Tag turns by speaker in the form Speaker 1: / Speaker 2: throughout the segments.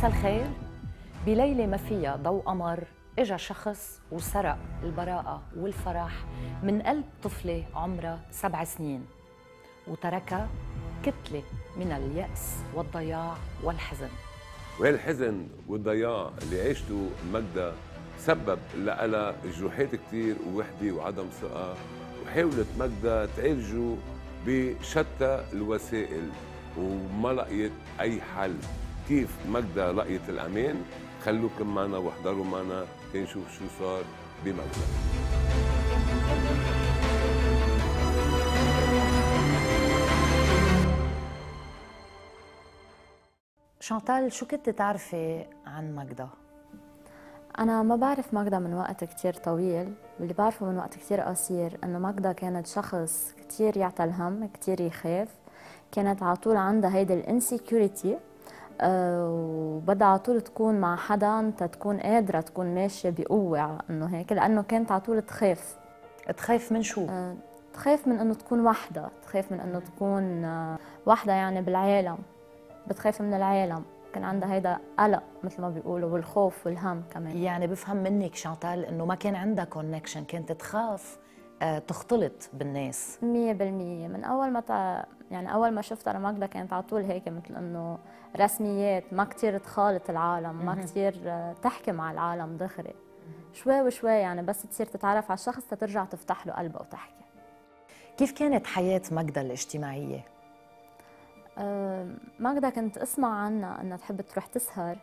Speaker 1: مساء الخير. بليلة ما فيها ضوء قمر إجا شخص وسرق البراءة والفرح من قلب طفلة عمرها سبع سنين وتركها كتلة من اليأس والضياع والحزن.
Speaker 2: وهالحزن والضياع اللي عيشته مجدة سبب لها جروحات كتير ووحدة وعدم ثقة وحاولت مجدة تعالجه بشتى الوسائل وما لقيت أي حل. كيف مجدة لقيت الأمان خلوكم معنا واحضروا معنا تنشوف شو صار بمجدة.
Speaker 1: شانتال شو كنت تعرفي عن مجدة؟
Speaker 3: أنا ما بعرف ماجدة من وقت كتير طويل. واللي بعرفه من وقت كتير قصير إنه ماجدة كانت شخص كتير يعطى الهم كتير يخاف. كانت على طول عندها هيدي ال insecurity وبدها على طول تكون مع حدا تكون قادرة تكون ماشية بقوة إنه هيك لأنه كانت على طول تخاف.
Speaker 1: تخاف من شو؟
Speaker 3: أه تخاف من إنه تكون وحدة تخاف من إنه تكون أه وحدة يعني بالعالم بتخاف من العالم. كان عندها هيدا قلق مثل ما بيقولوا والخوف والهم كمان.
Speaker 1: يعني بفهم منك شانتال إنه ما كان عندها connection كانت تخاف. آه، تختلط بالناس.
Speaker 3: 100% من أول ما تا يعني أول ما شفتها أنا ماجدة كانت على طول هيك مثل إنه رسميات ما كثير تخالط العالم ما كثير تحكي مع العالم دغري. شوي وشوي يعني بس تصير تتعرف على الشخص ترجع تفتح له قلبها وتحكي.
Speaker 1: كيف كانت حياة ماجدة الاجتماعية؟
Speaker 3: أه ماجدة كنت أسمع عنها إنها تحب تروح تسهر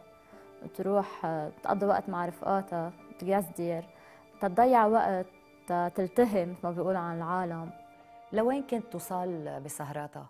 Speaker 3: تروح تقضي وقت مع رفقاتها تجزدير تضيع وقت تلتهي مثل ما بيقولوا عن العالم.
Speaker 1: لوين كنت توصل بسهراتها؟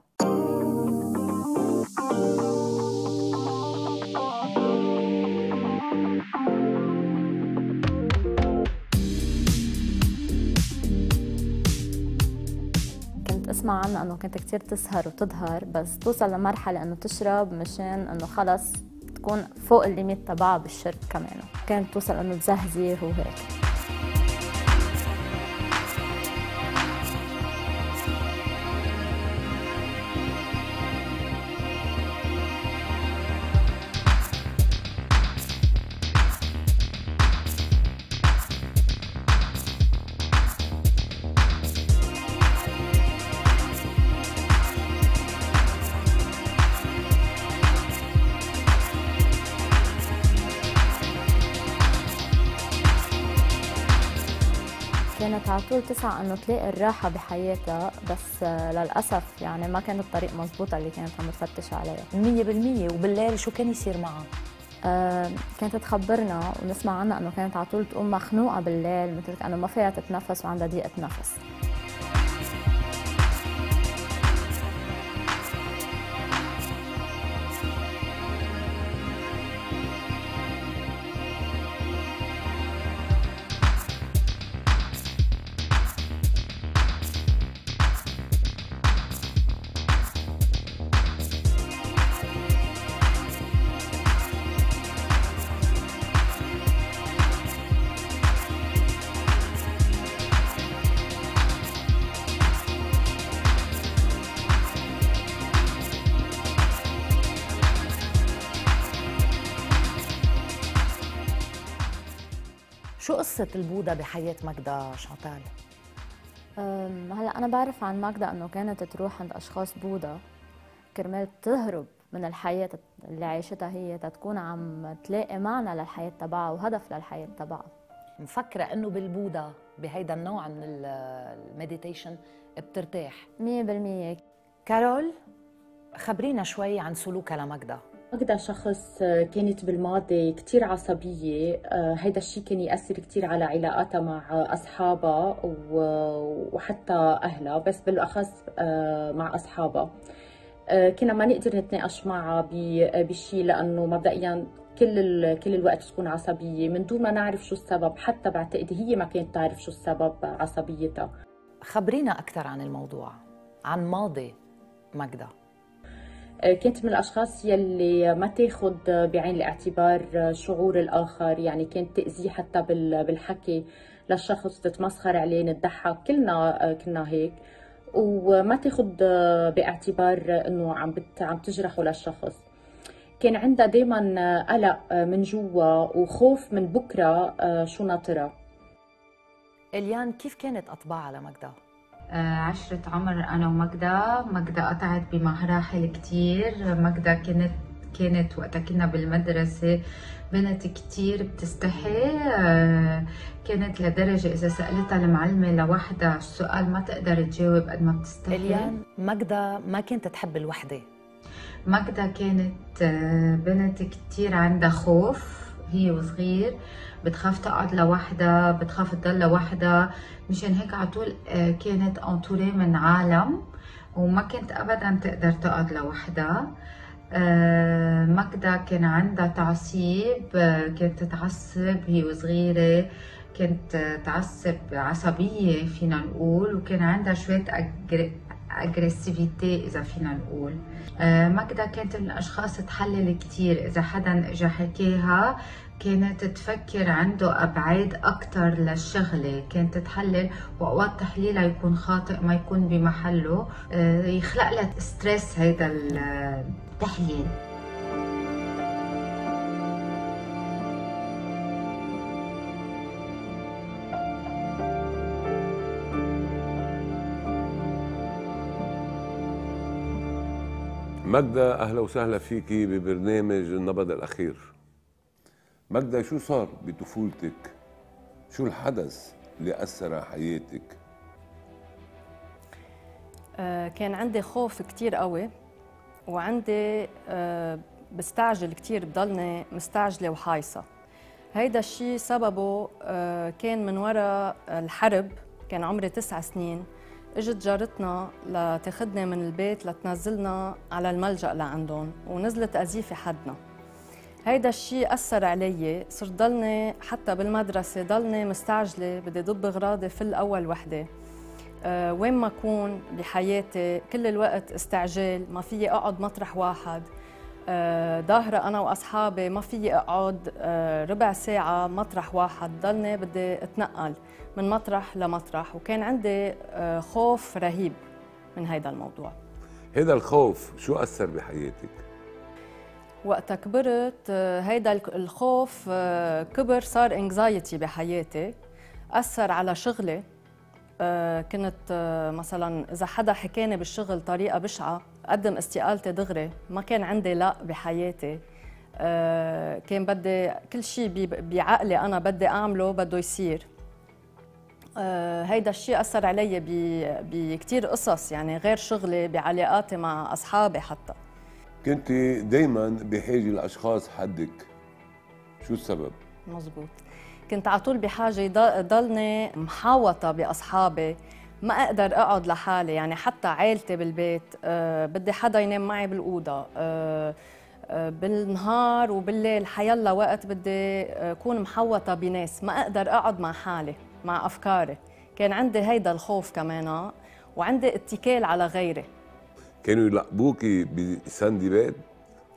Speaker 3: كنت أسمع عنها إنه كانت كثير تسهر وتظهر بس توصل لمرحلة إنه تشرب مشان إنه خلص تكون فوق الليميت تبعها بالشرب كمان. كانت توصل إنه تزهزه وهيك. على طول تسعى إنه تلاقي الراحة بحياتها بس للأسف يعني ما كانت الطريق مزبوطة اللي كانت عم تفتش عليها.
Speaker 1: مية بالمية. وبالليل شو كان يصير معها؟
Speaker 3: آه كانت تخبرنا ونسمع عنها إنه كانت على طول تقوم مخنوقة بالليل مثل كأنه ما فيها تتنفس وعندها ضيقة نفس
Speaker 1: قصة البوذا بحياة ماجدة شانتال؟
Speaker 3: هلا أنا بعرف عن ماجدة إنه كانت تروح عند أشخاص بوذا كرمال تهرب من الحياة اللي عايشتها هي تكون عم تلاقي معنى للحياة تبعها وهدف للحياة تبعها.
Speaker 1: مفكرة إنه بالبوذا بهيدا النوع من ال meditation بترتاح؟
Speaker 3: 100%
Speaker 1: كارول خبرينا شوي عن سلوكها لماجدة.
Speaker 4: ماجدة شخص كانت بالماضي كتير عصبية هيدا الشيء كان يأثر كتير على علاقاتها مع أصحابها وحتى أهلها بس بالأخص مع أصحابها. كنا ما نقدر نتناقش معها بشيء لأنه مبدئيا كل كل الوقت تكون عصبية. من دون ما نعرف شو السبب حتى بعتقد هي ما كانت تعرف شو السبب عصبيتها.
Speaker 1: خبرينا أكثر عن الموضوع عن ماضي ماجدة.
Speaker 4: كنت من الأشخاص يلي ما تاخذ بعين الاعتبار شعور الآخر يعني كانت تاذيه حتى بالحكي. للشخص تتمسخر عليه نضحك كلنا كنا هيك. وما تاخذ باعتبار إنه عم بت عم تجرحه للشخص. كان عندها دايما قلق من جوا وخوف من بكرة شو ناطرها
Speaker 1: إليان كيف كانت أطباعها لمجدة؟
Speaker 5: عشرة عمر أنا ومجدة. مجدة قطعت بمراحل كتير. مجدة كانت كانت وقتها كنا بالمدرسة. بنت كتير بتستحي. آه، كانت لدرجة إذا سألتها المعلمة لوحدها السؤال ما تقدر تجاوب قد ما بتستحي.
Speaker 1: اليان ماجدة ما كانت تحب الوحدة.
Speaker 5: ماجدة كانت آه، بنت كتير عندها خوف. هي وصغير. بتخاف تقعد لوحدها بتخاف تضل لوحدها مشان هيك على طول آه، كانت انطوري من عالم وما كنت ابدا تقدر تقعد لوحدها آه، ماجدة كان عندها تعصيب آه، كانت تتعصب هي وصغيرة كانت تعصب عصبية فينا نقول وكان عندها شوية أجر... أجريسيفيتي إذا فينا نقول. ماجدة كانت من الأشخاص تحلل كثير إذا حدا اجى حكاها كانت تفكر عنده أبعاد أكثر للشغلة. كانت تحلل وأوقات تحليلها يكون خاطئ ما يكون بمحله. يخلق لها ستريس هيدا التحليل.
Speaker 2: مجدة أهلا وسهلا فيكي ببرنامج النبض الأخير. مجدة شو صار بطفولتك؟ شو الحدث اللي أثر على حياتك؟
Speaker 6: آه كان عندي خوف كتير قوي وعندي آه بستعجل كتير بضلني مستعجلة وحايصة هيدا الشيء سببه آه كان من وراء الحرب كان عمري تسع سنين إجت جارتنا لتاخذنا من البيت لتنزلنا على الملجأ لعندهم ونزلت أزيفة حدنا هيدا الشيء أثر علي. صرت ضلني حتى بالمدرسة ضلني مستعجلة بدي ضب أغراضي في الأول وحدة. أه وين ما أكون بحياتي كل الوقت استعجال ما فيي أقعد مطرح واحد. أه أنا وأصحابي ما فيي أقعد أه ربع ساعة مطرح واحد. ضلني بدي أتنقل من مطرح لمطرح وكان عندي آه، خوف رهيب من هذا الموضوع.
Speaker 2: هذا الخوف شو أثر بحياتك؟
Speaker 6: وقتها كبرت هيدا آه، الخوف آه، كبر صار انكزايتي بحياتي. أثر على شغلي. كنت مثلا إذا حدا حكاني بالشغل طريقة بشعة قدم استقالتي دغري. ما كان عندي لا بحياتي. كان بدي كل شيء بعقلي أنا بدي أعمله بده يصير. آه، هيدا الشيء أثر علي بكثير قصص يعني غير شغلي بعلاقاتي مع أصحابي حتى.
Speaker 2: كنت دائما بحاجة لأشخاص حدك. شو السبب؟
Speaker 6: مزبوط كنت على طول بحاجة ضلني محاوطة بأصحابي. ما أقدر أقعد لحالي يعني حتى عائلتي بالبيت أه بدي حدا ينام معي بالأوضة. أه أه بالنهار وبالليل حيلا وقت بدي أكون محوطه بناس. ما أقدر أقعد مع حالي مع أفكاري. كان عندي هيدا الخوف كمان وعندي اتكال على غيري.
Speaker 2: كانوا يلقبوكي بسندباد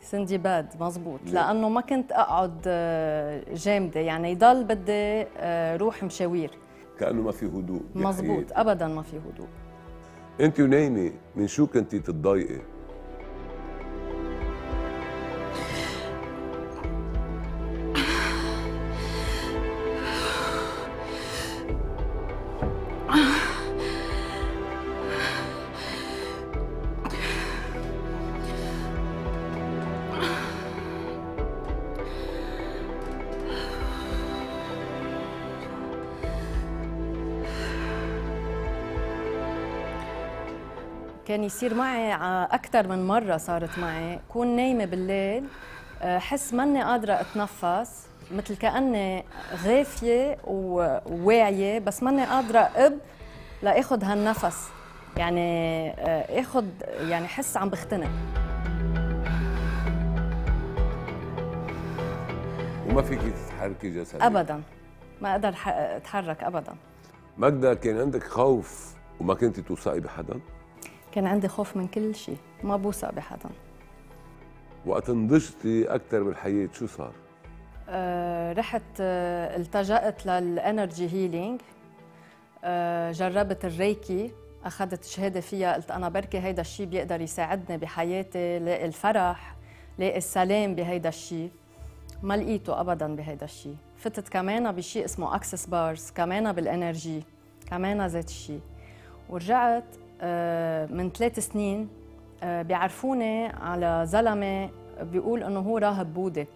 Speaker 6: سندباد مزبوط لأنه ما كنت أقعد آه، جامدة. يعني يضل بدي آه، روح مشاوير.
Speaker 2: كأنه ما في هدوء.
Speaker 6: مزبوط ابدا ما في هدوء.
Speaker 2: أنت ونايمه من شو كنتي تتضايقي؟
Speaker 6: كان يصير معي أكثر من مرة صارت معي. كون نايمة بالليل آه، حس ماني قادرة أتنفس مثل كأني غافية وواعية بس ماني قادرة أب لآخذ هالنفس. يعني آه، آخذ يعني حس عم بختنق.
Speaker 2: وما فيك تتحركي جسدك
Speaker 6: ابدا. ما أقدر أتحرك ابدا.
Speaker 2: ماجدة كان عندك خوف وما كنت توثقي بحدا؟
Speaker 6: كان عندي خوف من كل شيء ما بوثق بحدا.
Speaker 2: وقت نضجتي أكثر بالحياة شو صار؟
Speaker 6: أه رحت أه التجأت لل energy healing. أه جربت ال Reiki أخذت شهادة فيها قلت أنا بركي هيدا الشيء بيقدر يساعدني بحياتي لاقي الفرح لاقي السلام بهيدا الشيء ما لقيته ابدا بهيدا الشيء فتت كمان بشيء اسمه Access Bars كمان بال energy كمان ذات الشيء ورجعت من ثلاث سنين آه، بيعرفوني على زلمة بيقول إنه هو راهب بوذي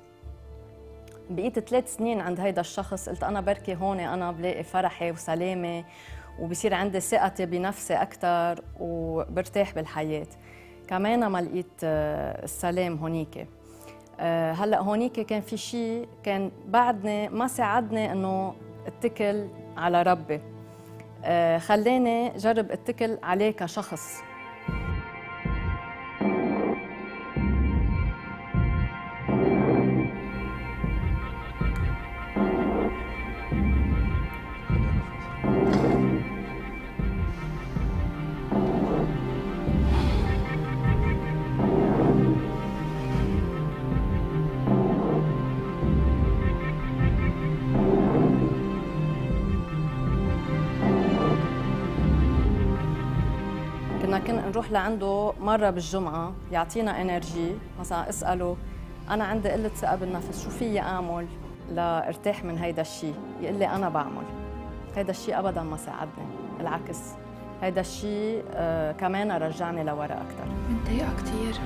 Speaker 6: بقيت ثلاث سنين عند هيدا الشخص قلت أنا بركي هون أنا بلاقي فرحي وسلامي وبصير عندي ثقتي بنفسي أكثر وبرتاح بالحياة. كمان ما لقيت آه، السلام هونيك. آه، هلأ هونيك كان في شيء كان بعدني ما ساعدني إنه اتكل على ربي. آه، خلاني جرب اتكل عليه كشخص. كنا نروح لعنده مرة بالجمعة يعطينا انرجي مثلا اسأله أنا عندي قلة ثقة بالنفس شو فيي أعمل لأرتاح من هيدا الشيء يقول لي أنا بعمل. هيدا الشيء أبدا ما ساعدني بالعكس هيدا الشيء آه كمان رجعني لورا أكثر
Speaker 7: متضايقة كتير.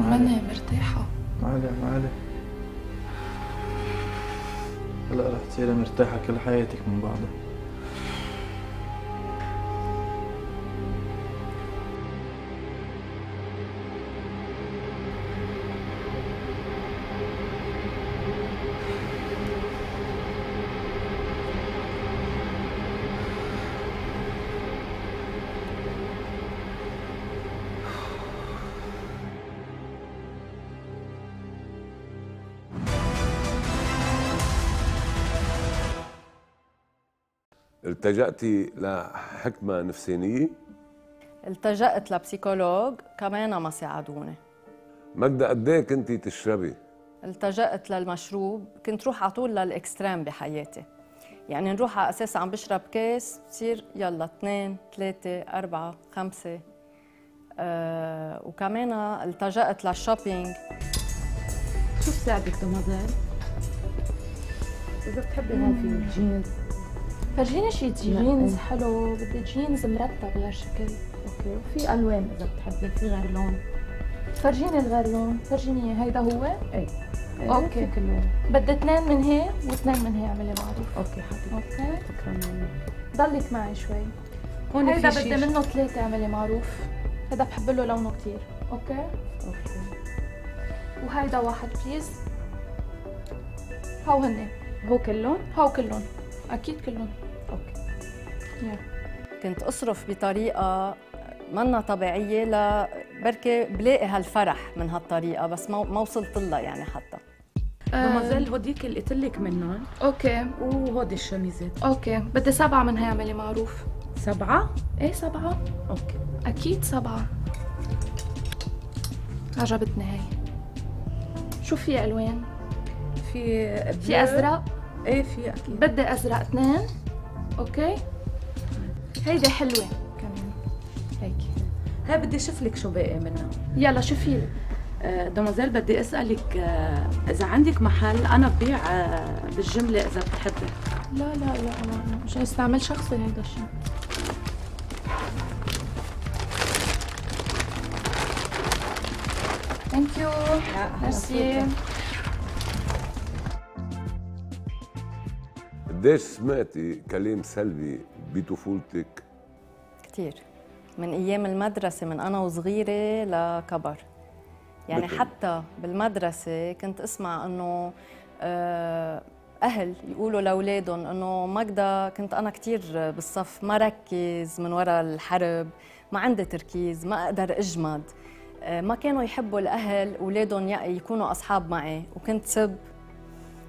Speaker 8: معلي
Speaker 7: ماني مرتاحة.
Speaker 8: معلي معلي هلأ رح تصيري مرتاحة كل حياتك من بعدها
Speaker 2: التجأتي لحكمة نفسانية
Speaker 6: التجأت ل psychologue كمان ما ساعدوني.
Speaker 2: ماجدة قد إيه كنتي تشربي؟
Speaker 6: التجأت للمشروب كنت روح على طول لل extreme بحياتي. يعني نروح على أساس عم بشرب كاس بصير يلا اثنين ثلاثة أربعة خمسة. آه وكمان التجأت لل shopping.
Speaker 9: شو بساعدك demoiselle؟ إذا بتحبي هون في جينز.
Speaker 7: فرجيني شي جينز حلو بدي جينز مرتب غير شكل.
Speaker 9: okay وفي ألوان إذا بتحبي في غير لون.
Speaker 7: فرجيني الغير لون. فرجيني. هيدا هو.
Speaker 9: إيه
Speaker 7: okay.
Speaker 9: في كل لون.
Speaker 7: بدي اثنين من هي واثنين من هي اعملي معروف
Speaker 9: okay حبيبتي
Speaker 7: okay.
Speaker 9: تكرمي
Speaker 7: ضلك معي شوي.
Speaker 9: هون
Speaker 7: هيدا بدي منه ثلاثة اعملي معروف. هيدا بحب له لونه كتير. okay.
Speaker 9: okay.
Speaker 7: وهيدا واحد please هاو هن
Speaker 9: هو كلهم
Speaker 7: هاو كلهم أكيد كلهم.
Speaker 9: okay.
Speaker 7: يا
Speaker 6: كنت أصرف بطريقة منا طبيعية ل بركي بلاقي هالفرح من هالطريقة بس ما ما وصلت لها يعني حتى.
Speaker 9: demoiselle هوديك اللي قلت لك منهم
Speaker 7: okay.
Speaker 9: وهودي الشميزات.
Speaker 7: أوكي. بدي سبعة من هي اعملي معروف.
Speaker 9: سبعة؟
Speaker 7: إيه سبعة.
Speaker 9: okay.
Speaker 7: أكيد سبعة. عجبتني هي شو في ألوان؟
Speaker 9: في
Speaker 7: في أزرق.
Speaker 9: إيه في أكيد.
Speaker 7: بدي ازرق اثنين. أوكي. هيدي حلوة. كمان. هيك.
Speaker 9: هاي بدي أشوف لك شو باقي منها.
Speaker 7: يلا شوفي لي
Speaker 9: آه، دمازيل بدي أسألك آه، إذا عندك محل أنا ببيع آه، بالجملة إذا بتحبي.
Speaker 7: لا لا لا أنا مش استعمل شخصي هيدا الشيء thank you merci
Speaker 2: قديش سمعتي كلام سلبي بطفولتك؟
Speaker 6: كتير من أيام المدرسة من أنا وصغيرة لكبر يعني
Speaker 2: مثل؟
Speaker 6: حتى بالمدرسة كنت أسمع أنه آه، أهل يقولوا لأولادهم أنه ماجدة كنت أنا كتير بالصف ما ركز من وراء الحرب ما عندي تركيز ما أقدر أجمد آه، ما كانوا يحبوا الأهل أولادهم ي- يكونوا أصحاب معي وكنت سب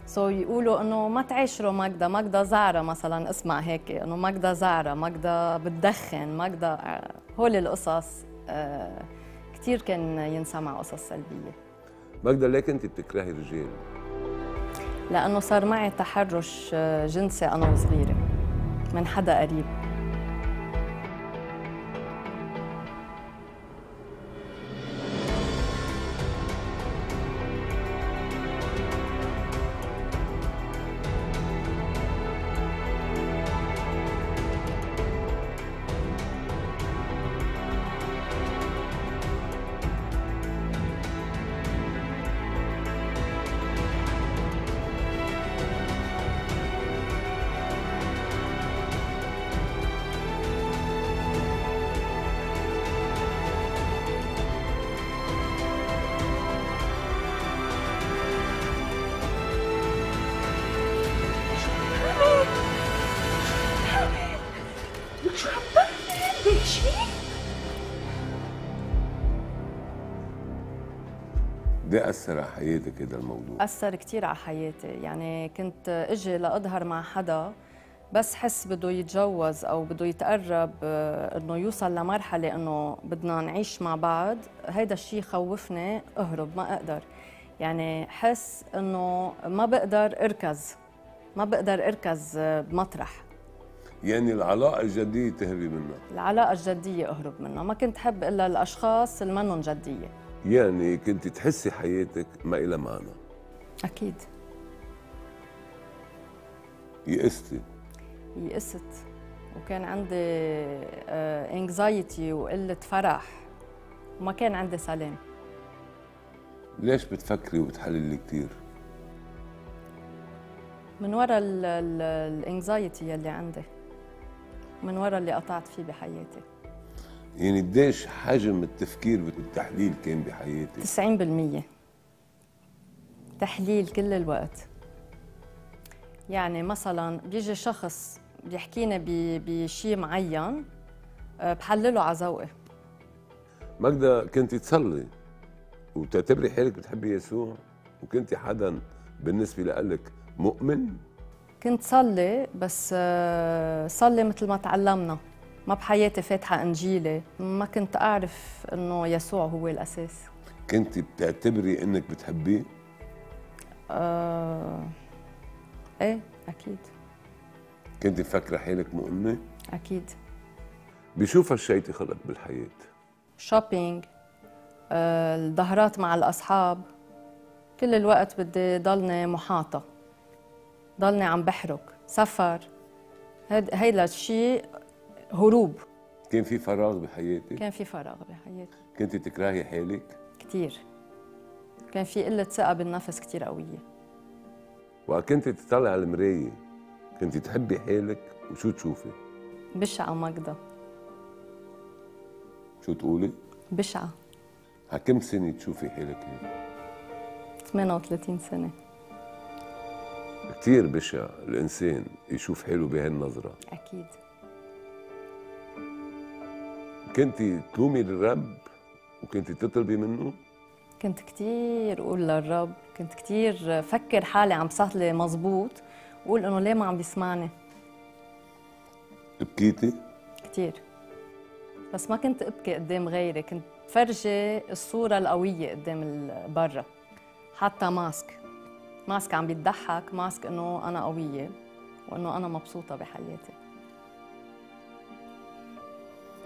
Speaker 6: سو so يقولوا إنه ما تعاشروا ماجدا ماجدا زعرة مثلا اسمع هيك إنه ماجدا زعرة ماجدا بتدخن ماجدا آه، هول القصص آه، كثير كان ينسمع قصص سلبية
Speaker 2: مجدة ليه كنت بتكرهي الرجال؟
Speaker 6: لأنه صار معي تحرش آه، جنسي أنا وصغيرة من حدا قريب
Speaker 2: مش ده اثر على حياتك كده الموضوع
Speaker 6: أثر كثير على حياتي. يعني كنت إجي لأظهر مع حدا بس حس بده يتجوز أو بده يتقرب آه، إنه يوصل لمرحلة إنه بدنا نعيش مع بعض هيدا الشيء خوفني أهرب ما أقدر. يعني حس إنه ما بقدر أركز ما بقدر أركز آه، بمطرح.
Speaker 2: يعني العلاقة الجدية تهربي منها.
Speaker 6: العلاقة الجدية أهرب منها. ما كنت حب إلا الأشخاص اللي منهم جدية.
Speaker 2: يعني كنت تحسي حياتك ما إلها معنى.
Speaker 6: أكيد.
Speaker 2: يئستي
Speaker 6: يئست. وكان عندي انكزايتي وقلة فرح. وما كان عندي سلام.
Speaker 2: ليش بتفكري وبتحللي كثير
Speaker 6: من وراء الانكزايتي يلي عندي. من وراء اللي قطعت فيه بحياتي.
Speaker 2: يعني قديش حجم التفكير والتحليل كان بحياتك؟
Speaker 6: 90% تحليل كل الوقت. يعني مثلا بيجي شخص بيحكينا بشيء معين آه، بحلله على ذوقي.
Speaker 2: ماجدة كنت تصلي وتعتبري حالك بتحبي يسوع؟ وكنت حدا بالنسبة لك مؤمن؟
Speaker 6: كنت صلي بس آه، صلي مثل ما تعلمنا. ما بحياتي فاتحة إنجيلي. ما كنت أعرف إنه يسوع هو الأساس.
Speaker 2: كنت بتعتبري إنك بتحبيه؟
Speaker 6: آه... إيه أكيد.
Speaker 2: كنت مفكرة حالك مؤمنة؟
Speaker 6: أكيد.
Speaker 2: بشو فشيتي خلق بالحياة؟
Speaker 6: شوبينج آه، الظهرات مع الأصحاب. كل الوقت بدي ضلني محاطة. ضلني عم بحرك. سفر. هيدا الشيء هروب.
Speaker 2: كان في فراغ بحياتك؟
Speaker 6: كان في فراغ بحياتي.
Speaker 2: كنت تكرهي حالك؟
Speaker 6: كثير كان في قلة ثقة بالنفس كثير قوية.
Speaker 2: وقت كنت تطلع على المراية. كنت تحبي حالك؟ وشو تشوفي؟
Speaker 6: بشعة ماجدة
Speaker 2: شو تقولي؟
Speaker 6: بشعة.
Speaker 2: كم سنة تشوفي حالك هيك؟
Speaker 6: 38 سنة.
Speaker 2: كثير بشع الإنسان يشوف حاله بهالنظرة.
Speaker 6: أكيد.
Speaker 2: كنت تلومي الرب وكنت تطلبي منه؟
Speaker 6: كنت كثير أقول للرب كنت كثير فكر حالي عم صلي مزبوط وقول إنه ليه ما عم بيسمعني؟
Speaker 2: بكيتي؟
Speaker 6: كثير بس ما كنت أبكي قدام غيري كنت فرجي الصورة القوية قدام برا حتى ماسك. ماسك عم بيضحك ماسك إنه أنا قوية وإنه أنا مبسوطة بحياتي.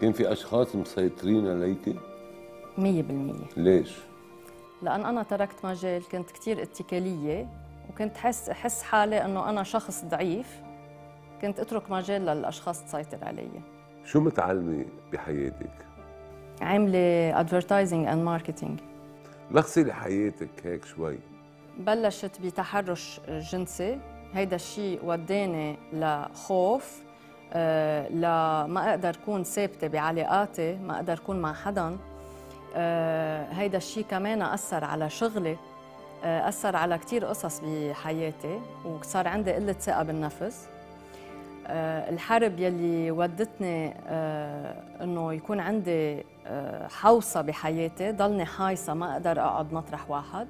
Speaker 2: كان في أشخاص مسيطرين عليك؟
Speaker 6: 100%
Speaker 2: ليش؟
Speaker 6: لأن أنا تركت مجال كنت كثير اتكالية وكنت حس احس حالي إنه أنا شخص ضعيف كنت أترك مجال للأشخاص تسيطر علي.
Speaker 2: شو متعلمة بحياتك؟
Speaker 6: عاملة advertising and marketing
Speaker 2: لخصي لي حياتك هيك شوي.
Speaker 6: بلشت بتحرش جنسي. هيدا الشيء وداني لخوف آه، لما أقدر أكون ثابتة بعلاقاتي ما أقدر أكون مع حدا. آه، هيدا الشيء كمان أثر على شغلي آه، أثر على كثير قصص بحياتي وصار عندي قلة ثقة بالنفس. الحرب يلي ودتني إنه يكون عندي حوصة بحياتي ضلني حايصة ما أقدر أقعد مطرح واحد.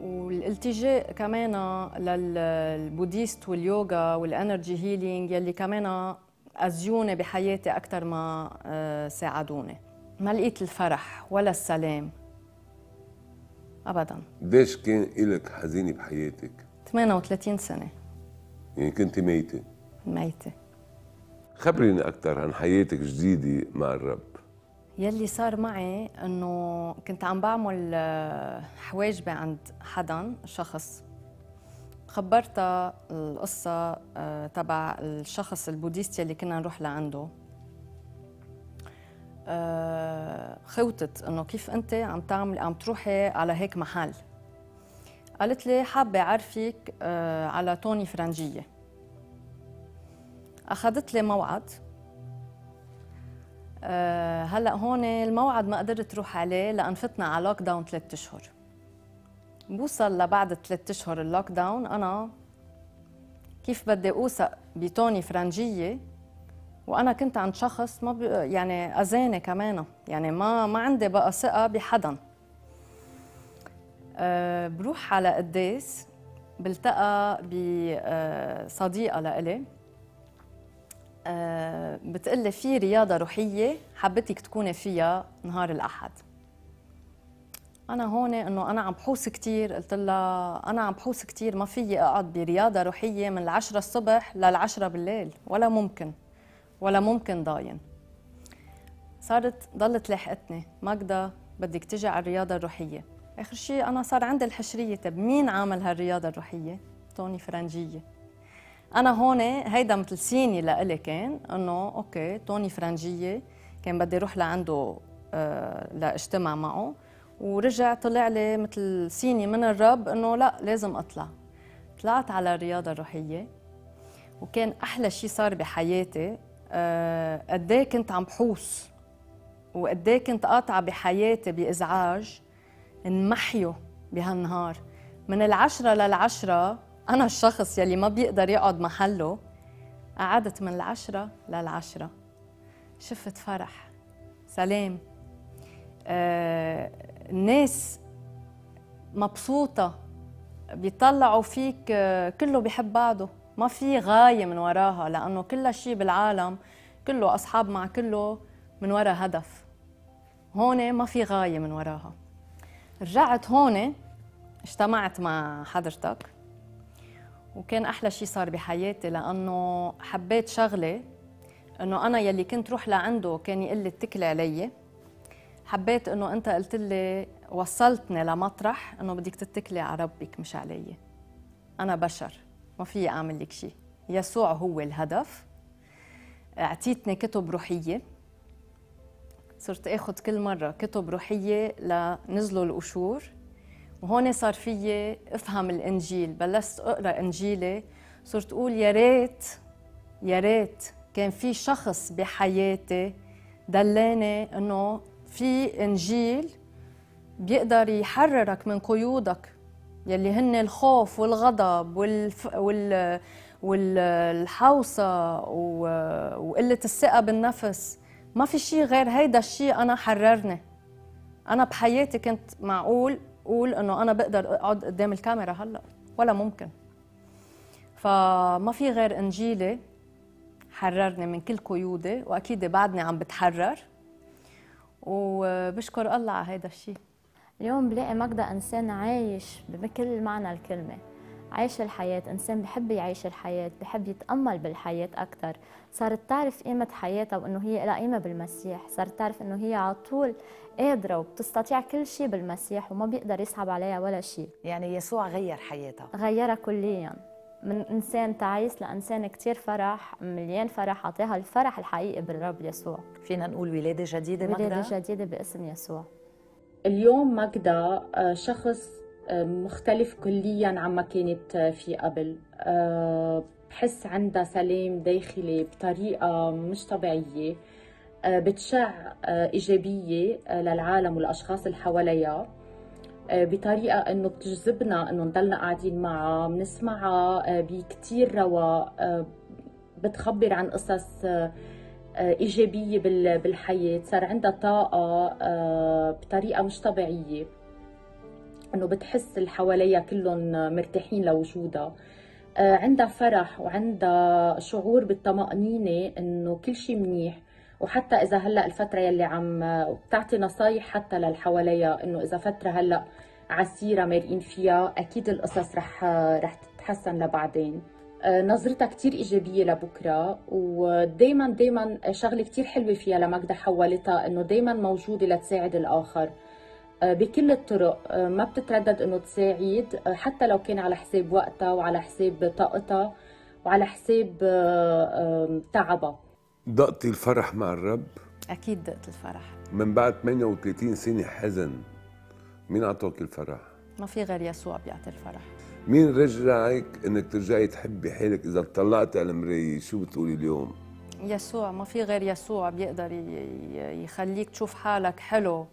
Speaker 6: والالتجاء كمان لل Buddhist واليوغا وال energy healing يلي كمان أذيوني بحياتي أكثر ما آه، ساعدوني. ما لقيت الفرح ولا السلام. ابدا.
Speaker 2: قديش كان لك حزينة بحياتك؟
Speaker 6: 38 سنة.
Speaker 2: يعني كنت ميتة.
Speaker 6: ميتة.
Speaker 2: خبريني أكثر عن حياتك الجديدة مع الرب.
Speaker 6: يلي صار معي إنه كنت عم بعمل آه، حواجبي عند حدا شخص خبرتها القصة آه، تبع الشخص ال Buddhist يلي كنا نروح لعنده. آه، خوتت إنه كيف أنت عم تعمل عم تروحي على هيك محل؟ قالت لي حابة أعرفك على توني فرنجية. أخذت لي موعد. أه هلا هون الموعد ما قدرت روح عليه لأن فتنا على lockdown ثلاث أشهر. بوصل لبعد ثلاث أشهر اللوك داون أنا كيف بدي أوثق بتوني فرنجية؟ وأنا كنت عند شخص ما يعني اذاني كمان يعني ما ما عندي بقى ثقة بحدا. أه بروح على قداس بلتقى بصديقة لإلي. أه بتقلي في رياضة روحية حبيتك تكوني فيها نهار الأحد. أنا هون إنه أنا عم بحوص كثير قلت لها أنا عم بحوص كثير ما فيي أقعد برياضة روحية من العشرة الصبح للعشرة بالليل ولا ممكن ولا ممكن ضاين. صارت ضلت لاحقتني ماجدا بدك تجي على الرياضة الروحية. آخر شيء أنا صار عندي الحشرية طب مين عامل هالرياضة الروحية؟ توني فرنجية. أنا هون هيدا مثل signe لإلي كان إنه okay توني فرنجية كان بدي أروح لعنده آه لاجتمع معه. ورجع طلع لي مثل سيني من الرب إنه لا لازم أطلع. طلعت على الرياضة الروحية وكان أحلى شيء صار بحياتي آه قد إيه كنت عم بحوس وقد إيه كنت قاطعة بحياتي بإزعاج انمحيوا بهالنهار. من العشرة للعشرة أنا الشخص يلي ما بيقدر يقعد محله قعدت من العشرة للعشرة. شفت فرح. سلام. آه الناس مبسوطة. بيطلعوا فيك آه كله بيحب بعضه. ما في غاية من وراها لأنه كل شيء بالعالم كله أصحاب مع كله من وراء هدف. هون ما في غاية من وراها. رجعت هون اجتمعت مع حضرتك. وكان أحلى شيء صار بحياتي لأنه حبيت شغلة إنه أنا يلي كنت روح لعنده كان يقول لي اتكلي علي. حبيت إنه أنت قلت لي وصلتني لمطرح إنه بدك تتكلي على ربك مش علي. أنا بشر ما في أعمل لك شيء يسوع هو الهدف. أعطيتني كتب روحية. صرت آخذ كل مرة كتب روحية لنزلوا القشور. وهون صار فيي افهم الإنجيل بلشت أقرأ إنجيلي صرت أقول يا ريت يا ريت كان في شخص بحياتي دلاني إنه في إنجيل بيقدر يحررك من قيودك يلي هن الخوف والغضب والف... وال... والحوصة و... وقلة الثقة بالنفس. ما في شيء غير هيدا الشيء أنا حررني. أنا بحياتي كنت معقول أقول إنه أنا بقدر أقعد قدام الكاميرا هلأ ولا ممكن. فما في غير إنجيلي حررني من كل قيودي وأكيد بعدني عم بتحرر. وبشكر الله على هيدا الشيء
Speaker 3: اليوم بلاقي مجدة إنسان عايش بكل معنى الكلمة. عايش الحياة إنسان بحب يعيش الحياة بحب يتأمل بالحياة أكثر صارت تعرف قيمة حياتها وإنه هي لها قيمة بالمسيح. صارت تعرف إنه هي على طول قادرة وبتستطيع كل شيء بالمسيح وما بيقدر يسحب عليها ولا شيء
Speaker 1: يعني يسوع غير حياتها.
Speaker 3: غيرها كليا. من إنسان تعيس لإنسان كتير فرح مليان فرح أعطاها الفرح الحقيقي بالرب يسوع.
Speaker 1: فينا نقول ولادة جديدة
Speaker 3: ولادة
Speaker 1: مجدة
Speaker 3: جديدة باسم يسوع.
Speaker 4: اليوم ماجدة آه، شخص مختلف كليا عما كانت آه، في قبل. آه، بحس عندها سلام داخلي بطريقة مش طبيعية. آه، بتشع إيجابية للعالم والأشخاص اللي حواليها. بطريقة إنه بتجذبنا إنه نضلنا قاعدين معها بنسمعها بكتير رواق بتخبر عن قصص إيجابية بال- بالحياة. صار عندها طاقة بطريقة مش طبيعية. إنه بتحس اللي حواليها كلهم مرتاحين لوجودها. آه، عندها فرح وعندها شعور بالطمأنينة إنه كل شيء منيح. وحتى إذا هلأ الفترة يلي عم بتعطي نصايح حتى للي حواليها إنه إذا فترة هلأ عسيرة مرقين فيها أكيد القصص رح رح تتحسن لبعدين. آه، نظرتها كتير إيجابية لبكرة ودايما دايما شغلة كتير حلوة فيها لمجدة حولتها إنه دايما موجودة لتساعد الآخر. بكل الطرق. آه، ما بتتردد إنه تساعد. آه، حتى لو كان على حساب وقتها وعلى حساب طاقتها وعلى حساب آه، آه، تعبها.
Speaker 2: دقتي الفرح مع الرب.
Speaker 6: أكيد دقت الفرح.
Speaker 2: من بعد 38 سنة حزن مين أعطاك الفرح؟
Speaker 6: ما في غير يسوع بيعطي الفرح.
Speaker 2: مين رجعك إنك ترجعي تحبي حالك؟ إذا طلعتي على المراية شو بتقولي اليوم؟
Speaker 6: يسوع ما في غير يسوع بيقدر يخليك تشوف حالك حلو.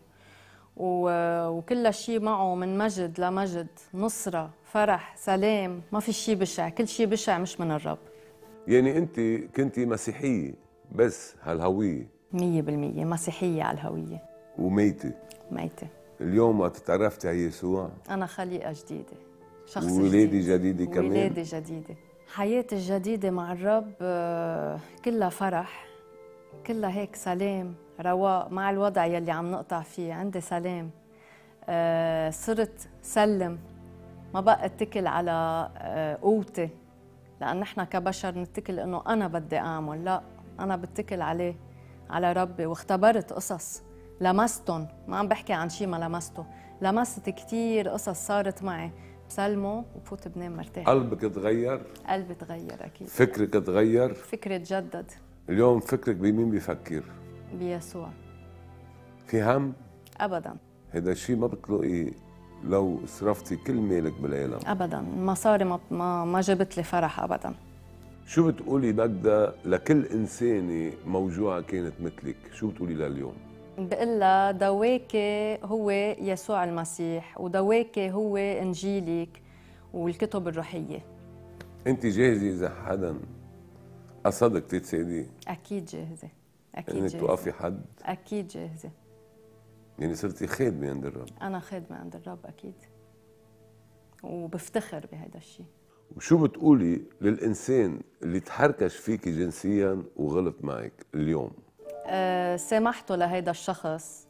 Speaker 6: وكل شيء معه من مجد لمجد. نصرة فرح سلام. ما في شيء بشع. كل شيء بشع مش من الرب.
Speaker 2: يعني انت كنتي مسيحية بس هالهوية.
Speaker 6: مية بالمية. مسيحية على الهوية
Speaker 2: وميتة.
Speaker 6: ميتة.
Speaker 2: اليوم وقت تعرفتي على يسوع.
Speaker 6: أنا خليقة جديدة. شخص
Speaker 2: ولادة
Speaker 6: جديد.
Speaker 2: جديدة كمان.
Speaker 6: ولادة جديدة. حياتي الجديدة مع الرب آه، كلها فرح. كلها هيك سلام. رواق مع الوضع يلي عم نقطع فيه. عندي سلام. آه، صرت سلم. ما بقى اتكل على آه، قوتي. لأن نحن كبشر نتكل إنه أنا بدي أعمل. لا أنا بتكل عليه على ربي. واختبرت قصص. لمستهم. ما عم بحكي عن شيء ما لمسته. لمست كتير قصص صارت معي. بسلمه وبفوت بنام مرتاح
Speaker 2: قلبك تغير؟
Speaker 6: قلبي تغير أكيد.
Speaker 2: فكرك تغير؟
Speaker 6: فكري تجدد.
Speaker 2: اليوم فكرك بمين بيفكر
Speaker 6: بيسوع.
Speaker 2: في هم؟
Speaker 6: أبدا.
Speaker 2: هذا الشيء ما بتلاقي لو صرفتي كل مالك بالعالم.
Speaker 6: أبدا. المصاري ما ما, جابت لي فرح أبدا.
Speaker 2: شو بتقولي بجدة لكل إنسانة موجوعة كانت مثلك؟ شو بتقولي لها اليوم
Speaker 6: بقول لها دواكي هو يسوع المسيح ودواكي هو إنجيلك والكتب الروحية.
Speaker 2: أنت جاهزة إذا حدا؟ قصدك تتساعديه
Speaker 6: أكيد جاهزة. أكيد
Speaker 2: إنك
Speaker 6: جاهزة.
Speaker 2: توقفي حد.
Speaker 6: أكيد جاهزة.
Speaker 2: يعني صرتي خادمة عند الرب.
Speaker 6: أنا خادمه عند الرب أكيد. وبفتخر بهذا الشيء.
Speaker 2: وشو بتقولي للإنسان اللي تحركش فيكي جنسيا وغلط معك اليوم؟
Speaker 6: أه سامحته لهيدا الشخص.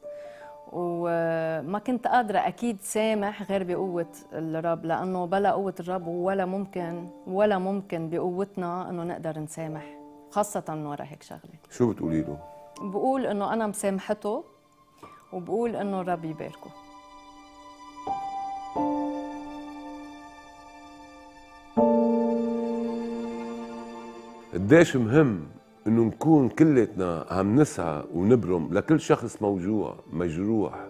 Speaker 6: وما كنت قادرة أكيد سامح غير بقوة الرب لأنه بلا قوة الرب ولا ممكن ولا ممكن بقوتنا إنه نقدر نسامح. خاصة من ورا هيك شغلة.
Speaker 2: شو بتقولي له؟
Speaker 6: بقول إنه أنا مسامحته وبقول إنه الرب يباركه.
Speaker 2: قديش مهم إنه نكون كلتنا عم نسعى ونبرم لكل شخص موجوع مجروح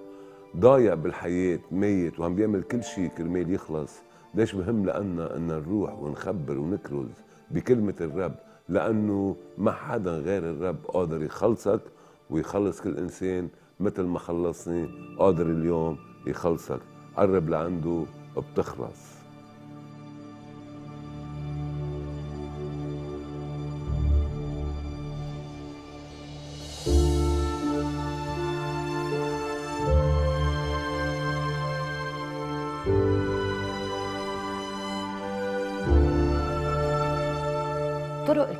Speaker 2: ضايع بالحياة ميت وعم بيعمل كل شيء كرمال يخلص. قديش مهم لأننا أن نروح ونخبر ونكرز بكلمة الرب لأنه ما حدا غير الرب قادر يخلصك ويخلص كل إنسان مثل ما خلصني قادر اليوم يخلصك. قرب لعنده بتخلص.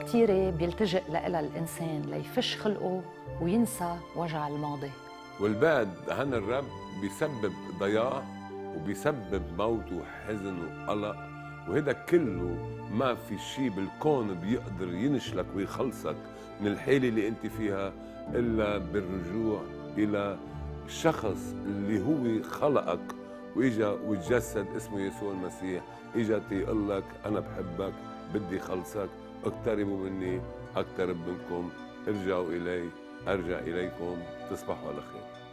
Speaker 1: كتيرة بيلتجئ لها الإنسان ليفش خلقه وينسى وجع الماضي.
Speaker 2: والبعد عن الرب بيسبب ضياع وبيسبب موت وحزن وقلق وهذا كله ما في شيء بالكون بيقدر ينشلك ويخلصك من الحالة اللي أنت فيها إلا بالرجوع إلى الشخص اللي هو خلقك وإجا وتجسد اسمه يسوع المسيح إجا تيقول لك أنا بحبك بدي خلصك. اقتربوا مني أقترب منكم ارجعوا إلي أرجع إليكم تصبحوا على خير.